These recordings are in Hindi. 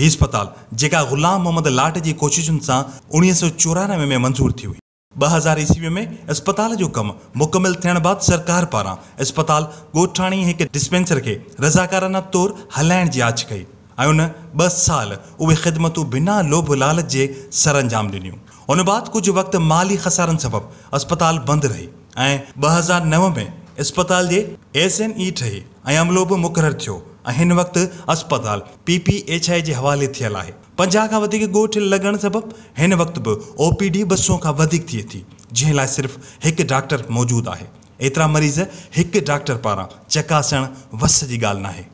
हीअ अस्पताल, जेका ग़ुलाम मोहम्मद लाट जी कोशिशुनि सां उणिवीह सौ चोरानवे में मंज़ूर थी हुई। ॿ हज़ार ईस्वीअ में अस्पताल जो कमु मुकमिल थियण बैदि सरकार पारां अस्पताल ॻोठाणी हिकु डिस्पेंसर खे रज़ाकाराना तौरु हलाइण जी आछ कई। ऐं उन ॿ साल उहे ख़िदमतूं बिना लोभ लालच जे सर अंजाम ॾिनियूं। उन बैदि कुझु वक़्तु माली खसारनि सबबि अस्पताल बंदि रही ऐं ॿ हज़ार नव में अस्पताल जे एस एन ई ठही अमलो बि मुक़ररु थियो। ऐं हिन वक़्तु अस्पताल, पी पी हवाले थियल आहे। पंजाह खां वधीक ॻोठ लॻण सबबि वक़्तु बि ओ पी डी ॿ सौ खां वधीक थी, जंहिं लाइ सिर्फ़ु हिकु डॉक्टर मौजूदु आहे। एतिरा मरीज़ हिकु डॉक्टर पारां चकासणु वस जी ॻाल्हि नाहे।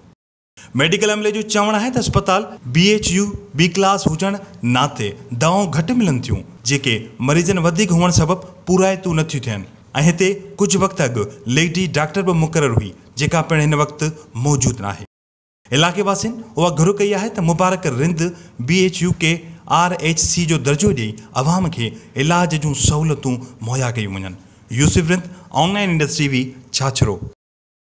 मेडिकल अमले जो चवणु त अस्पताल B H U, B class हुजण नाते दवाऊं घटि मिलनि थियूं, जेके मरीज़नि वधीक हुअण सबबि पूराइतूं नथियूं थियनि। ऐं हिते कुझु लेडी डॉक्टर बि मुक़ररु हुई, जेका वक़्तु मौजूदु नाहे। इलाइक़े वासिन उहा घुर कई आहे त Mubarak Rind B H U के आर एच सी जो दर्जो ॾेई अवाम खे इलाज जूं सहूलियतूं मुहैया कयूं वञनि। यूसिफ रिंद, ऑनलाइन इंडस्ट्री बि छाछरो